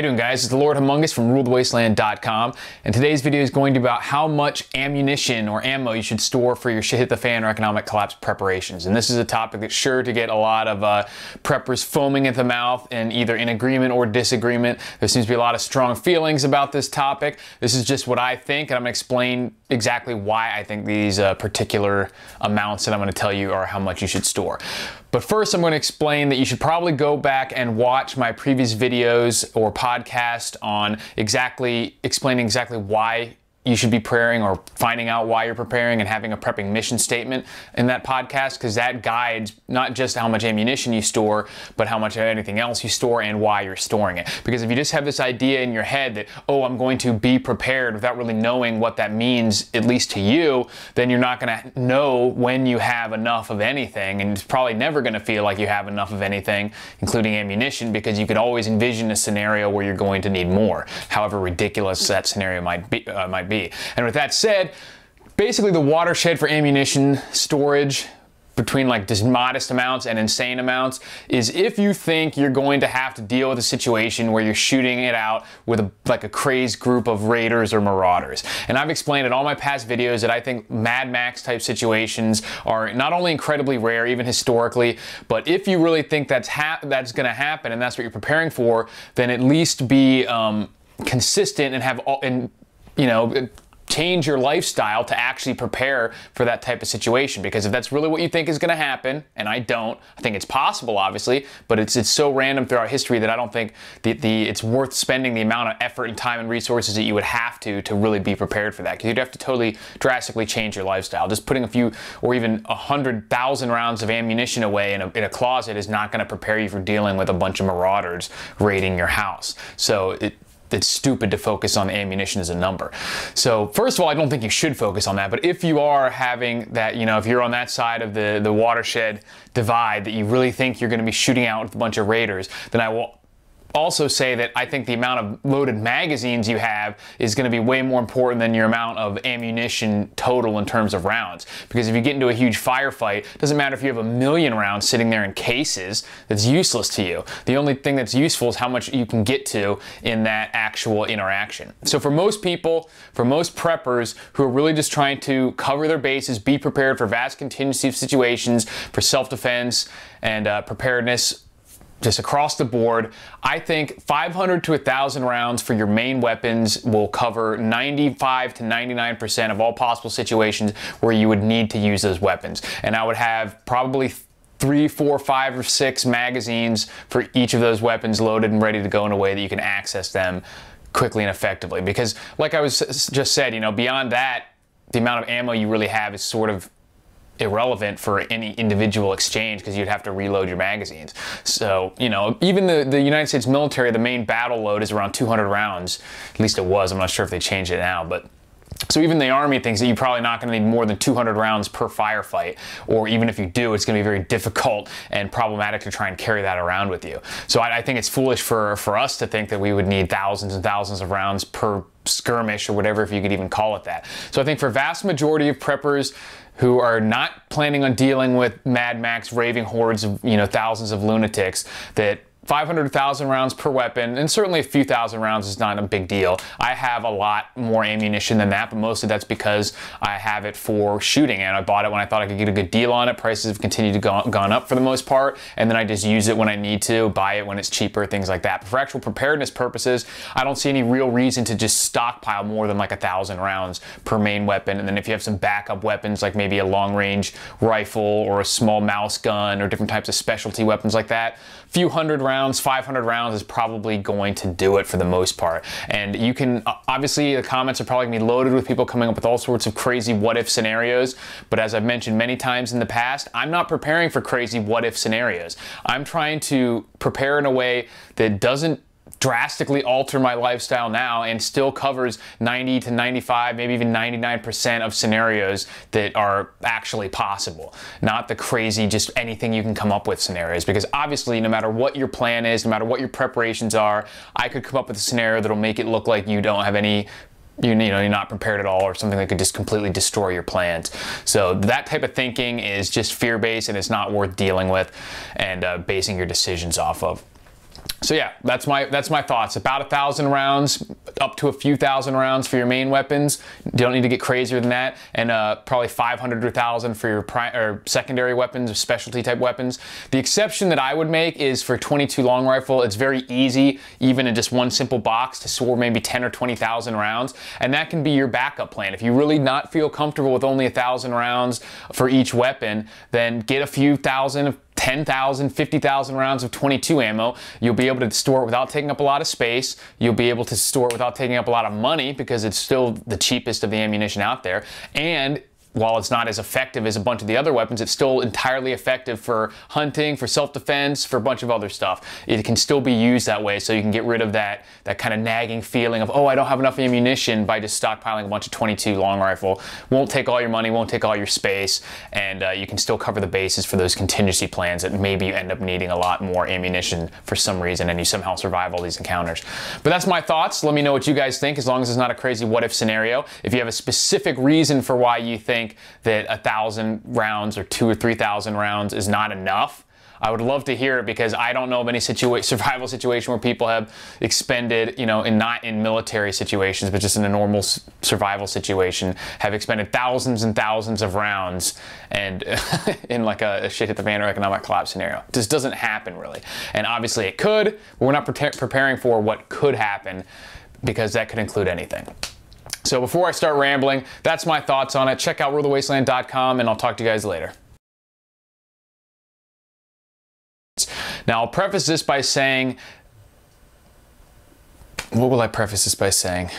you doing guys? It's the Lord Humungus from RuleTheWasteland.com and today's video is going to be about how much ammunition or ammo you should store for your shit hit the fan or economic collapse preparations. And this is a topic that's sure to get a lot of uh, preppers foaming at the mouth and either in agreement or disagreement. There seems to be a lot of strong feelings about this topic. This is just what I think and I'm going to explain exactly why I think these uh, particular amounts that I'm going to tell you are how much you should store. But first, I'm going to explain that you should probably go back and watch my previous videos or podcast on exactly explaining exactly why you should be preparing or finding out why you're preparing and having a prepping mission statement in that podcast because that guides not just how much ammunition you store, but how much of anything else you store and why you're storing it. Because if you just have this idea in your head that, oh, I'm going to be prepared without really knowing what that means, at least to you, then you're not going to know when you have enough of anything. And it's probably never going to feel like you have enough of anything, including ammunition, because you could always envision a scenario where you're going to need more, however ridiculous that scenario might be. Uh, might be. And with that said, basically the watershed for ammunition storage between like just modest amounts and insane amounts is if you think you're going to have to deal with a situation where you're shooting it out with a, like a crazed group of raiders or marauders. And I've explained in all my past videos that I think Mad Max type situations are not only incredibly rare, even historically, but if you really think that's that's going to happen and that's what you're preparing for, then at least be um, consistent and have all and you know, change your lifestyle to actually prepare for that type of situation. Because if that's really what you think is going to happen and I don't I think it's possible obviously but it's it's so random throughout history that I don't think the, the it's worth spending the amount of effort and time and resources that you would have to to really be prepared for that. Because you'd have to totally drastically change your lifestyle. Just putting a few or even a hundred thousand rounds of ammunition away in a, in a closet is not going to prepare you for dealing with a bunch of marauders raiding your house. So it it's stupid to focus on ammunition as a number. So first of all, I don't think you should focus on that. But if you are having that, you know, if you're on that side of the, the watershed divide that you really think you're going to be shooting out with a bunch of raiders, then I will also say that I think the amount of loaded magazines you have is going to be way more important than your amount of ammunition total in terms of rounds. Because if you get into a huge firefight, it doesn't matter if you have a million rounds sitting there in cases, that's useless to you. The only thing that's useful is how much you can get to in that actual interaction. So for most people, for most preppers who are really just trying to cover their bases, be prepared for vast contingency situations, for self-defense and uh, preparedness, just across the board. I think 500 to 1,000 rounds for your main weapons will cover 95 to 99% of all possible situations where you would need to use those weapons. And I would have probably three, four, five, or six magazines for each of those weapons loaded and ready to go in a way that you can access them quickly and effectively. Because like I was just said, you know, beyond that, the amount of ammo you really have is sort of irrelevant for any individual exchange because you'd have to reload your magazines. So, you know, even the, the United States military, the main battle load is around 200 rounds. At least it was. I'm not sure if they changed it now, but so even the Army thinks that you're probably not going to need more than 200 rounds per firefight, or even if you do, it's going to be very difficult and problematic to try and carry that around with you. So I, I think it's foolish for, for us to think that we would need thousands and thousands of rounds per skirmish or whatever, if you could even call it that. So I think for vast majority of preppers, who are not planning on dealing with Mad Max raving hordes of, you know, thousands of lunatics that 500,000 rounds per weapon, and certainly a few thousand rounds is not a big deal. I have a lot more ammunition than that, but mostly that's because I have it for shooting, and I bought it when I thought I could get a good deal on it. Prices have continued to go gone up for the most part, and then I just use it when I need to, buy it when it's cheaper, things like that. But for actual preparedness purposes, I don't see any real reason to just stockpile more than like a thousand rounds per main weapon, and then if you have some backup weapons, like maybe a long-range rifle or a small mouse gun or different types of specialty weapons like that, few hundred rounds, 500 rounds is probably going to do it for the most part. And you can, obviously the comments are probably gonna be loaded with people coming up with all sorts of crazy what if scenarios. But as I've mentioned many times in the past, I'm not preparing for crazy what if scenarios. I'm trying to prepare in a way that doesn't drastically alter my lifestyle now and still covers 90 to 95, maybe even 99% of scenarios that are actually possible. Not the crazy, just anything you can come up with scenarios. Because obviously, no matter what your plan is, no matter what your preparations are, I could come up with a scenario that'll make it look like you don't have any you, know you're not prepared at all or something that could just completely destroy your plans so that type of thinking is just fear-based and it's not worth dealing with and uh, basing your decisions off of so yeah, that's my that's my thoughts. About a thousand rounds, up to a few thousand rounds for your main weapons. You don't need to get crazier than that, and uh, probably 500 or thousand for your pri- or secondary weapons or specialty type weapons. The exception that I would make is for 22 long rifle. It's very easy, even in just one simple box, to store maybe 10 or 20,000 rounds, and that can be your backup plan. If you really not feel comfortable with only a thousand rounds for each weapon, then get a few thousand 10,000, 50,000 rounds of 22 ammo. You'll be able to store it without taking up a lot of space. You'll be able to store it without taking up a lot of money because it's still the cheapest of the ammunition out there. And while it's not as effective as a bunch of the other weapons, it's still entirely effective for hunting, for self-defense, for a bunch of other stuff. It can still be used that way, so you can get rid of that that kind of nagging feeling of, oh, I don't have enough ammunition by just stockpiling a bunch of 22 long rifle. Won't take all your money, won't take all your space, and uh, you can still cover the bases for those contingency plans that maybe you end up needing a lot more ammunition for some reason and you somehow survive all these encounters. But that's my thoughts. Let me know what you guys think, as long as it's not a crazy what if scenario. If you have a specific reason for why you think think that a thousand rounds or two or three thousand rounds is not enough. I would love to hear it because I don't know of any situa survival situation where people have expended, you know, in not in military situations, but just in a normal survival situation, have expended thousands and thousands of rounds and in like a, a shit hit the fan or economic collapse scenario. This doesn't happen really. And obviously it could, but we're not pre preparing for what could happen because that could include anything. So before I start rambling, that's my thoughts on it. Check out rulethewasteland.com and I'll talk to you guys later. Now, I'll preface this by saying, what will I preface this by saying?